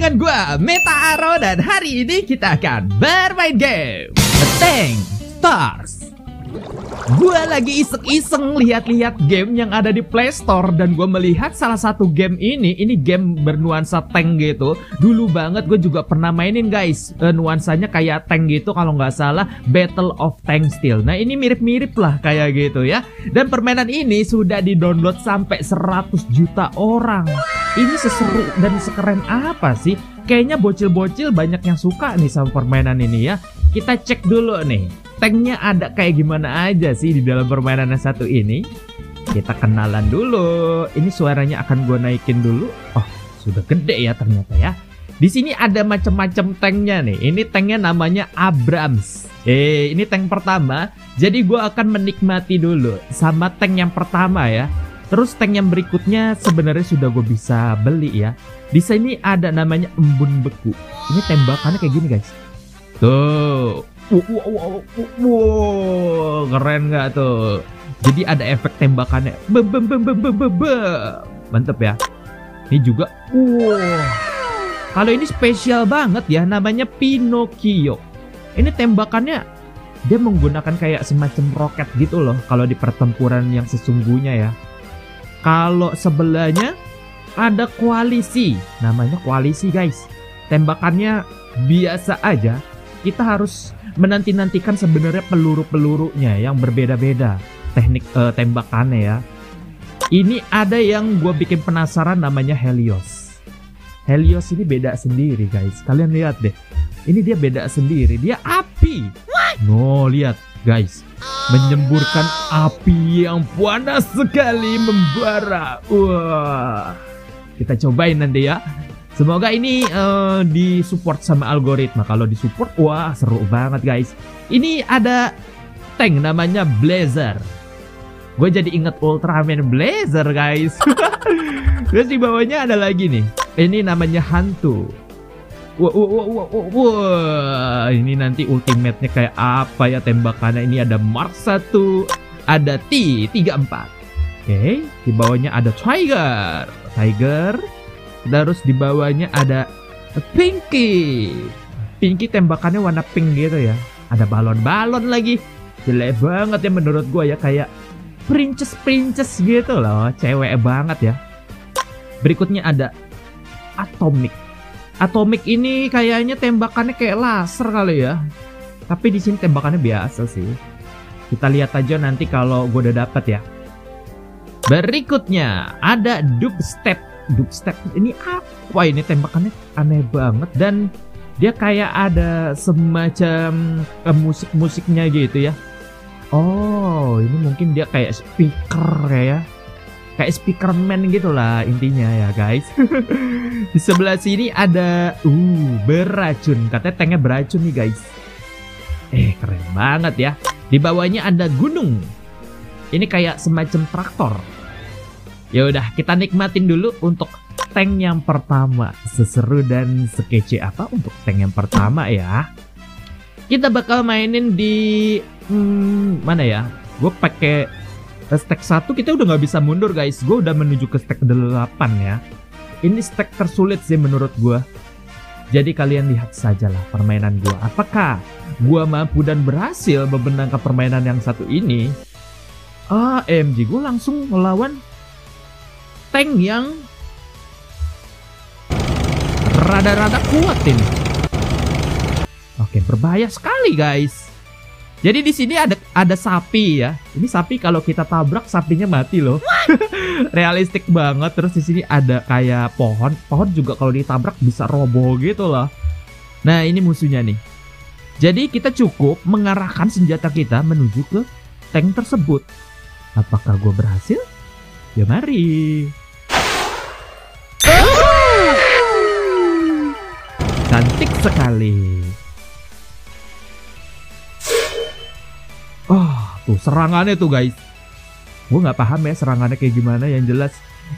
dengan gua Meta Aro dan hari ini kita akan bermain game Tank Stars. Gua lagi iseng-iseng lihat-lihat game yang ada di Play Store dan gua melihat salah satu game ini, ini game bernuansa tank gitu. Dulu banget gue juga pernah mainin guys, e, nuansanya kayak tank gitu kalau nggak salah Battle of Tank Steel. Nah ini mirip-mirip lah kayak gitu ya. Dan permainan ini sudah di-download sampai 100 juta orang. Ini seseru dan sekeren apa sih? Kayaknya bocil-bocil banyak yang suka nih sama permainan ini ya. Kita cek dulu nih tanknya ada kayak gimana aja sih di dalam permainan yang satu ini. Kita kenalan dulu. Ini suaranya akan gue naikin dulu. Oh, sudah gede ya ternyata ya. Di sini ada macam-macam tanknya nih. Ini tanknya namanya Abrams. Eh, ini tank pertama. Jadi gue akan menikmati dulu sama tank yang pertama ya. Terus tank yang berikutnya sebenarnya sudah gue bisa beli ya. Di sini ada namanya embun beku. Ini tembakannya kayak gini guys. Tuh, Wow, wow, wow, wow, keren nggak tuh? Jadi ada efek tembakannya. Bem, bem, bem, bem, bem, bem. Mantep ya. Ini juga. Wow. Kalau ini spesial banget ya, namanya Pinocchio. Ini tembakannya dia menggunakan kayak semacam roket gitu loh kalau di pertempuran yang sesungguhnya ya. Kalau sebelahnya ada koalisi, namanya koalisi guys. Tembakannya biasa aja. Kita harus menanti-nantikan sebenarnya peluru-pelurunya yang berbeda-beda teknik uh, tembakannya ya. Ini ada yang gue bikin penasaran namanya Helios. Helios ini beda sendiri guys. Kalian lihat deh. Ini dia beda sendiri. Dia api. No lihat guys. Menyemburkan api yang panas sekali membara. Wah. Kita cobain nanti ya. Semoga ini uh, disupport sama algoritma. Kalau disupport, wah seru banget guys. Ini ada tank namanya Blazer. Gue jadi inget Ultraman Blazer guys. Terus di bawahnya ada lagi nih. Ini namanya hantu. Wah, wah, wah, wah, wah, wah. ini nanti ultimate-nya kayak apa ya tembakannya? Ini ada Mark 1, ada T34. Oke, okay. di bawahnya ada Tiger. Tiger Terus di bawahnya ada Pinky. Pinky tembakannya warna pink gitu ya. Ada balon-balon lagi. Jelek banget ya menurut gue ya kayak princess-princess gitu loh. Cewek banget ya. Berikutnya ada Atomic. Atomic ini kayaknya tembakannya kayak laser kali ya. Tapi di sini tembakannya biasa sih. Kita lihat aja nanti kalau gue udah dapet ya. Berikutnya ada dubstep dubstep ini apa ini tembakannya aneh banget dan dia kayak ada semacam uh, musik-musiknya gitu ya. Oh, ini mungkin dia kayak speaker ya. Kayak speaker man gitu lah intinya ya guys. Di sebelah sini ada uh beracun. Katanya tanknya beracun nih guys. Eh keren banget ya. Di bawahnya ada gunung. Ini kayak semacam traktor. Ya udah, kita nikmatin dulu untuk tank yang pertama. Seseru dan sekece apa untuk tank yang pertama ya. Kita bakal mainin di hmm, mana ya? Gue pakai stack 1 kita udah nggak bisa mundur guys. Gue udah menuju ke stack 8 ya. Ini stack tersulit sih menurut gue. Jadi kalian lihat sajalah permainan gue. Apakah gue mampu dan berhasil membenangkan permainan yang satu ini? Ah, MG gue langsung melawan tank yang rada-rada kuat ini. Oke, berbahaya sekali guys. Jadi di sini ada ada sapi ya. Ini sapi kalau kita tabrak sapinya mati loh. Realistik banget. Terus di sini ada kayak pohon. Pohon juga kalau ditabrak bisa roboh gitu loh. Nah, ini musuhnya nih. Jadi kita cukup mengarahkan senjata kita menuju ke tank tersebut. Apakah gue berhasil? Ya mari. Cantik sekali. Oh, tuh serangannya tuh guys. Gue nggak paham ya serangannya kayak gimana. Yang jelas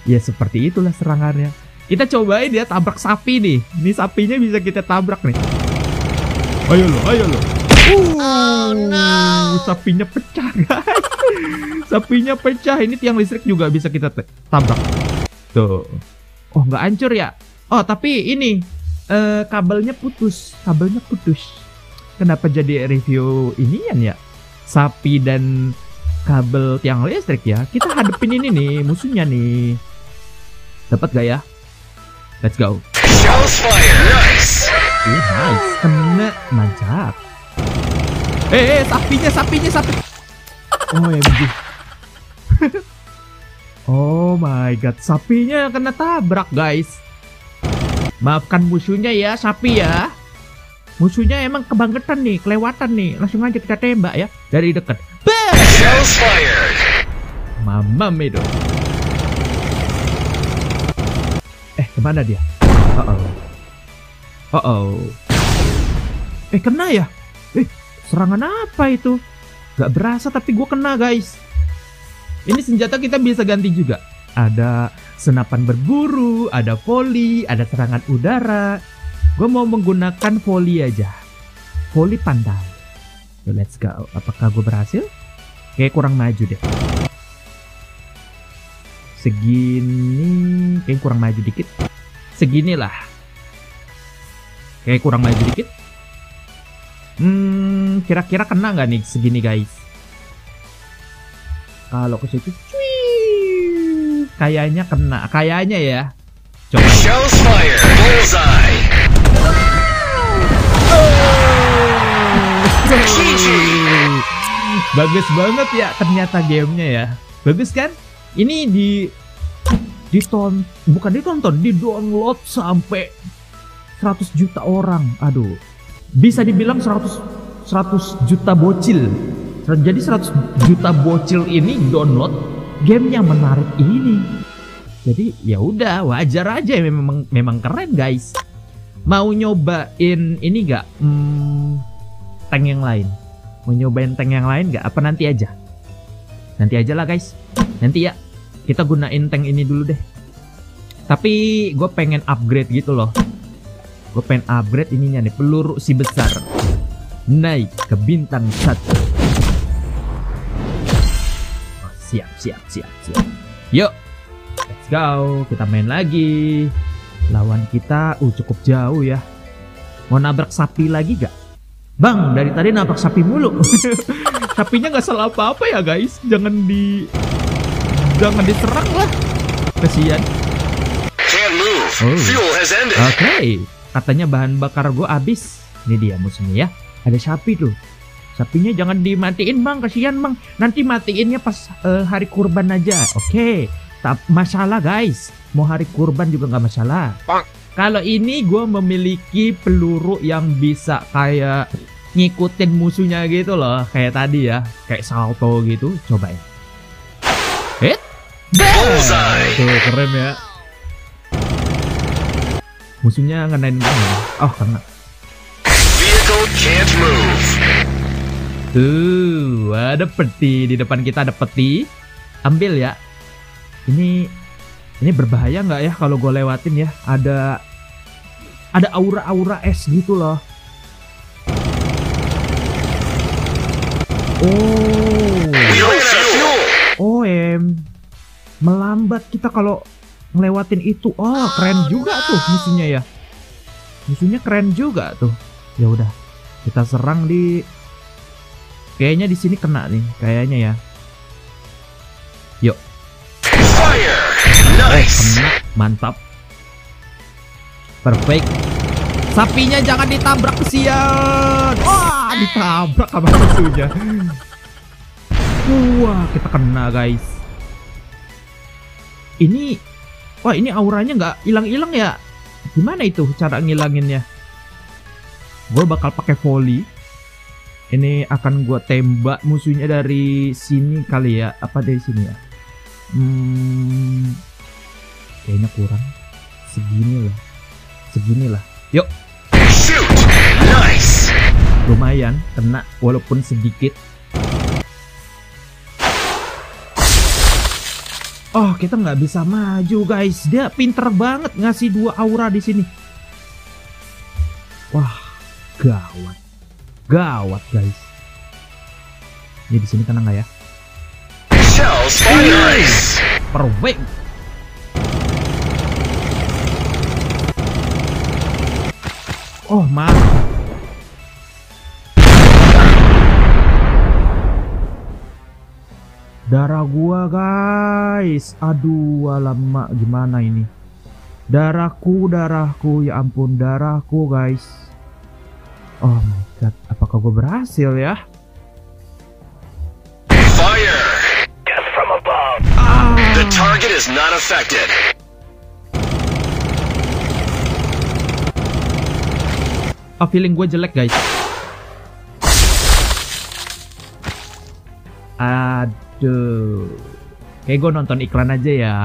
ya seperti itulah serangannya. Kita cobain ya tabrak sapi nih. Ini sapinya bisa kita tabrak nih. Ayo lo, ayo lo. Uh, oh, no. sapinya pecah guys. sapinya pecah. Ini tiang listrik juga bisa kita tabrak. Tuh. Oh nggak hancur ya? Oh tapi ini eh, kabelnya putus, kabelnya putus. Kenapa jadi review inian ya? Sapi dan kabel tiang listrik ya? Kita hadepin ini nih, musuhnya nih. Dapat gak ya? Let's go. Nice. Kena, mantap. Eh, eh, sapinya, sapinya, sapi. Oh, MG. oh my god, sapinya kena tabrak, guys. Maafkan musuhnya ya, sapi ya. Musuhnya emang kebangetan nih, kelewatan nih. Langsung aja kita tembak ya, dari dekat. Mamam itu. Eh, ke mana dia? Oh oh. Oh oh. Eh, kena ya? Eh, serangan apa itu? Gak berasa tapi gue kena guys. Ini senjata kita bisa ganti juga. Ada senapan berburu, ada volley, ada serangan udara. Gue mau menggunakan volley aja. Volley pandai. Yo, let's go. Apakah gue berhasil? Kayak kurang maju deh segini kayak kurang maju dikit seginilah kayak kurang maju dikit hmm kira-kira kena nggak nih segini guys kalau ke situ kayaknya kena. Kayaknya ya. Coba. Shells fire. Bullseye. GG. bagus banget ya ternyata gamenya ya. Bagus kan? Ini di diton bukan ditonton di download sampai 100 juta orang. Aduh. Bisa dibilang 100 100 juta bocil. Jadi 100 juta bocil ini download game yang menarik ini. Jadi ya udah wajar aja memang memang keren guys. Mau nyobain ini gak hmm, tank yang lain. Mau nyobain tank yang lain gak apa nanti aja? Nanti aja lah guys. Nanti ya kita gunain tank ini dulu deh. Tapi gue pengen upgrade gitu loh. Gue pengen upgrade ininya nih peluru si besar. Naik ke bintang satu siap siap siap siap yuk let's go kita main lagi lawan kita uh cukup jauh ya mau nabrak sapi lagi gak bang dari tadi nabrak sapi mulu sapinya nggak salah apa apa ya guys jangan di jangan diserang lah move. Oh. Fuel has ended. Oke, katanya bahan bakar gue habis. Ini dia musuhnya ya. Ada sapi tuh. Sapinya jangan dimatiin bang, kasihan bang. Nanti matiinnya pas eh, hari kurban aja. Oke, tak masalah guys. Mau hari kurban juga nggak masalah. Bang. Kalau ini gue memiliki peluru yang bisa kayak ngikutin musuhnya gitu loh. Kayak tadi ya, kayak salto gitu. Cobain. Hit. Bullseye. Tuh keren ya. Musuhnya ngenain gue. Oh kena. Vehicle can't move. Tuh, ada peti di depan kita ada peti. Ambil ya. Ini ini berbahaya nggak ya kalau gue lewatin ya? Ada ada aura-aura es gitu loh. Oh, oh em, melambat kita kalau ngelewatin itu. Oh, keren juga tuh musuhnya ya. Musuhnya keren juga tuh. Ya udah, kita serang di Kayaknya di sini kena nih, kayaknya ya. Fire. Nice. Kena, mantap. Perfect. Sapinya jangan ditabrak kesian. Wah, ditabrak sama musuhnya. Wah, kita kena guys. Ini, wah ini auranya nggak hilang-hilang ya? Gimana itu cara ngilanginnya? Gue bakal pakai volley. Ini akan gue tembak musuhnya dari sini kali ya? Apa dari sini ya? Hmm, kayaknya kurang. Segini lah, segini lah. Yuk, Shoot. Nice. lumayan kena walaupun sedikit. Oh, kita nggak bisa maju guys. Dia pinter banget ngasih dua aura di sini. Wah, gawat, gawat guys. Ini di sini kena nggak ya? Perfect. Oh, maaf. Darah gua, guys. Aduh, alamak gimana ini? Darahku, darahku, ya ampun, darahku, guys. Oh my god, apakah gua berhasil ya? Fire! Death from above. Ah. The target is not affected. Ah, feeling gue jelek guys. Aduh. Kayak gue nonton iklan aja ya.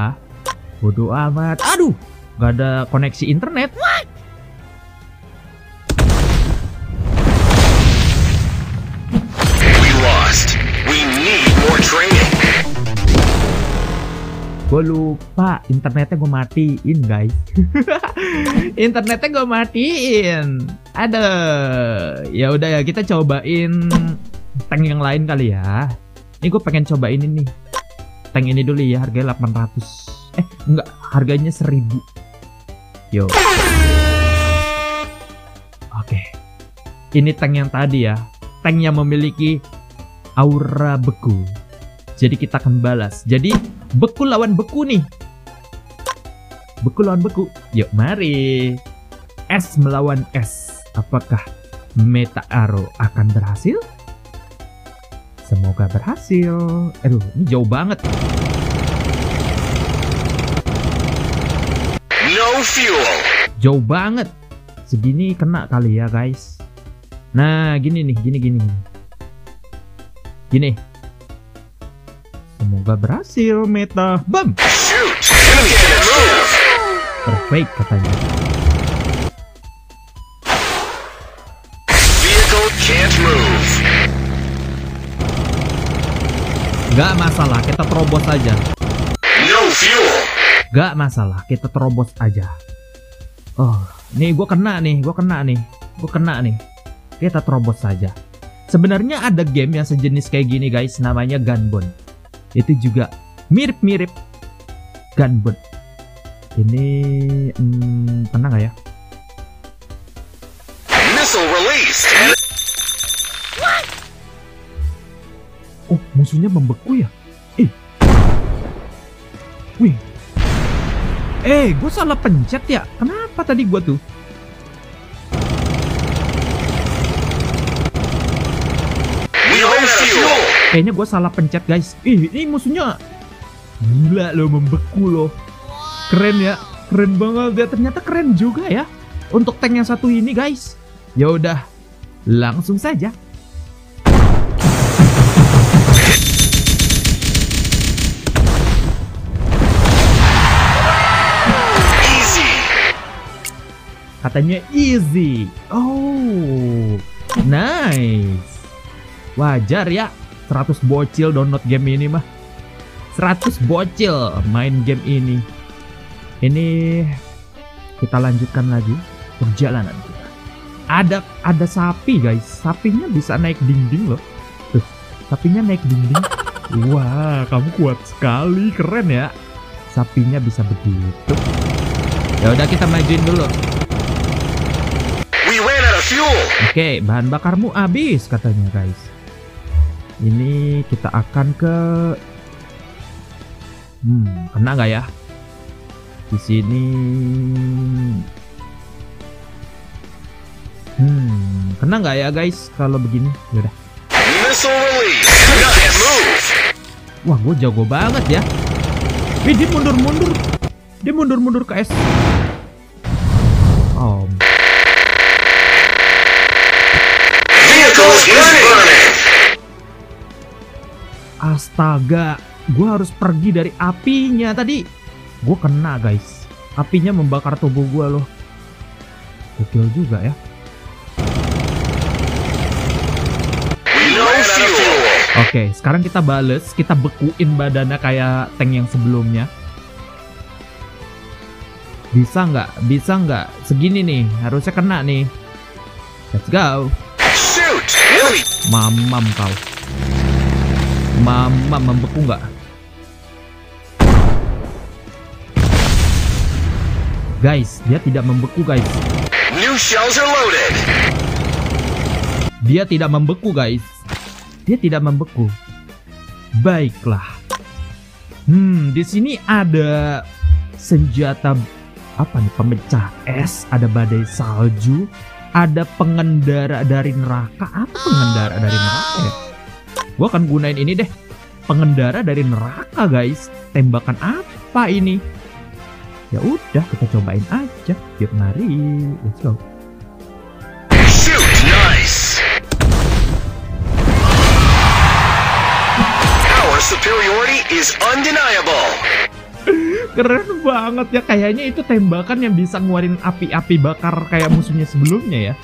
Bodoh amat. Aduh. Gak ada koneksi internet. Gue lupa internetnya gue matiin guys. internetnya gue matiin. Ada. Ya udah ya kita cobain tank yang lain kali ya. Ini gue pengen cobain ini nih. Tank ini dulu ya harganya 800. Eh enggak harganya 1000. Yo. Oke. Ini tank yang tadi ya. Tank yang memiliki aura beku. Jadi kita akan balas. Jadi beku lawan beku nih. Beku lawan beku. Yuk mari. S melawan S. Apakah Meta Arrow akan berhasil? Semoga berhasil. Aduh, ini jauh banget. No fuel. Jauh banget. Segini kena kali ya, guys. Nah, gini nih, gini gini. Gini. Semoga berhasil Meta. Bam. Perfect katanya. Gak masalah, kita terobos aja. No fuel. Gak masalah, kita terobos aja. Oh, nih gue kena nih, gue kena nih, gue kena nih. Kita terobos saja. Sebenarnya ada game yang sejenis kayak gini guys, namanya Gunbone. Itu juga mirip-mirip Gunbone. Ini hmm, kena nggak ya? Oh, musuhnya membeku ya? Eh. Wih. Eh, gue salah pencet ya. Kenapa tadi gue tuh? Kayaknya gue salah pencet guys. Ih, ini musuhnya gila loh membeku loh. Keren ya, keren banget ya. Ternyata keren juga ya untuk tank yang satu ini guys. Ya udah, langsung saja. Easy. Katanya easy. Oh, nice. Wajar ya, 100 bocil download game ini mah. 100 bocil main game ini. Ini kita lanjutkan lagi perjalanan kita. Ada ada sapi guys, sapinya bisa naik dinding loh. Tuh, sapinya naik dinding. Wah, kamu kuat sekali, keren ya. Sapinya bisa begitu. Ya udah kita majuin dulu. Oke, bahan bakarmu habis katanya guys. Ini kita akan ke Hmm, kena nggak ya? Di sini Hmm, kena nggak ya guys kalau begini? Yaudah. Wah, gue jago banget ya. Wih, dia mundur-mundur. Dia mundur-mundur ke S. Oh, Astaga, gue harus pergi dari apinya tadi. Gue kena guys, apinya membakar tubuh gue loh. Gokil juga ya. Oke, sekarang kita bales, kita bekuin badannya kayak tank yang sebelumnya. Bisa nggak? Bisa nggak? Segini nih, harusnya kena nih. Let's go. Mamam kau. Mamam membeku nggak? Guys, dia tidak membeku guys. New shells are loaded. Dia tidak membeku, guys. Dia tidak membeku. Baiklah. Hmm, di sini ada senjata apa nih? Pemecah es, ada badai salju, ada pengendara dari neraka. Apa pengendara dari neraka ya? Gua akan gunain ini deh. Pengendara dari neraka, guys. Tembakan apa ini? Ya udah, kita cobain aja. Yuk, mari. Let's go. Shoot, nice. Our superiority is undeniable. Keren banget ya kayaknya itu tembakan yang bisa ngeluarin api-api bakar kayak musuhnya sebelumnya ya.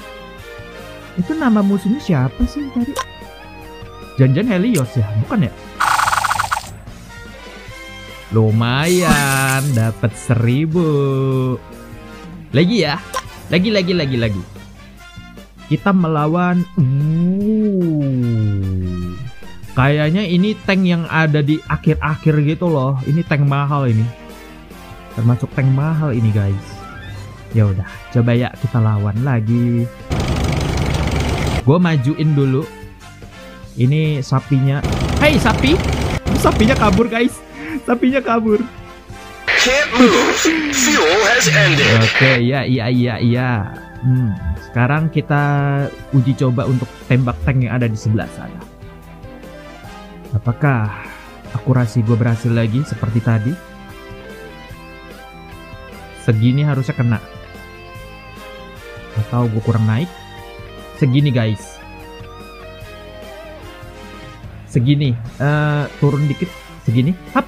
Itu nama musuhnya siapa sih tadi? Janjan Helios ya, bukan ya? Lumayan, dapat seribu. Lagi ya, lagi lagi lagi lagi. Kita melawan. Uh, kayaknya ini tank yang ada di akhir-akhir gitu loh. Ini tank mahal ini. Termasuk tank mahal ini guys. Ya udah, coba ya kita lawan lagi. Gue majuin dulu. Ini sapinya. Hey sapi, sapinya kabur guys. Sapinya kabur. Oke, iya iya iya iya. Hmm, sekarang kita uji coba untuk tembak tank yang ada di sebelah sana. Apakah akurasi gue berhasil lagi seperti tadi? Segini harusnya kena. Atau gue kurang naik? Segini guys. Segini. Eh, turun dikit. Segini. Hap.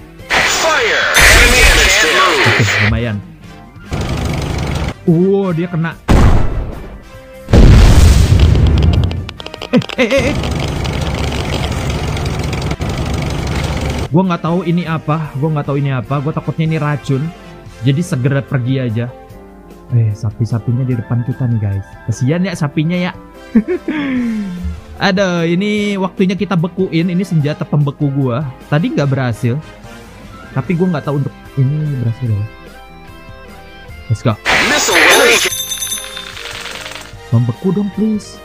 Fire. Lumayan. Wow, dia kena. Eh, eh, eh, eh. Gua nggak tahu ini apa. Gua nggak tahu ini apa. Gua takutnya ini racun. Jadi segera pergi aja. Eh, sapi-sapinya di depan kita nih guys. Kesian ya sapinya ya. Aduh, ini waktunya kita bekuin. Ini senjata pembeku gua. Tadi nggak berhasil. Tapi gue nggak tahu untuk ini berhasil ya. Let's go. Membeku dong please.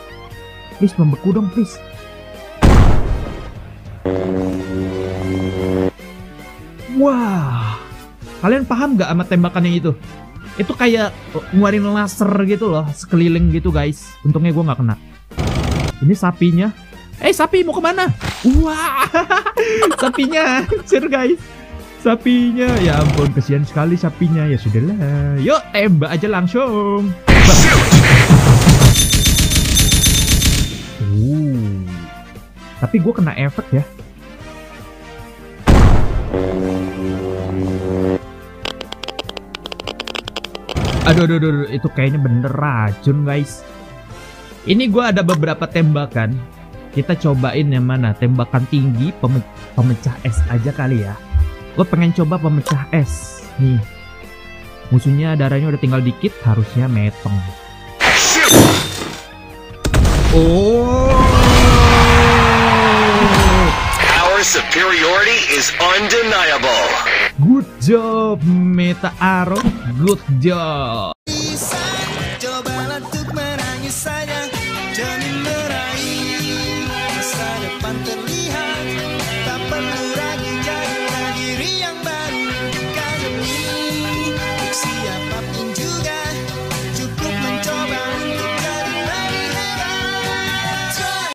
Please membeku dong please. Wah. Kalian paham nggak sama tembakannya itu? Itu kayak ngeluarin laser gitu loh, sekeliling gitu guys. Untungnya gue nggak kena. Ini sapinya. Eh sapi mau ke mana? Wah, sapinya, sir guys. Sapinya, ya ampun kesian sekali sapinya. Ya sudahlah, yuk tembak aja langsung. Uh. Tapi gue kena efek ya. Aduh, aduh, aduh, itu kayaknya bener racun guys. Ini gue ada beberapa tembakan. Kita cobain yang mana? Tembakan tinggi, peme- pemecah es aja kali ya. Gue pengen coba pemecah es. Nih. Musuhnya darahnya udah tinggal dikit, harusnya metong. Oh. Our superiority is undeniable. Good job, Meta Arrow. Good job.